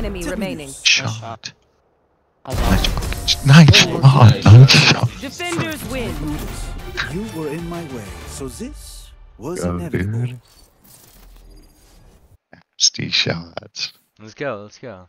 enemy remaining. shot. Allah. Nice fucking- nice shot. Defenders win. You were in my way, so this was Go, inevitable. dude. Nasty shots. Let's go. Let's go.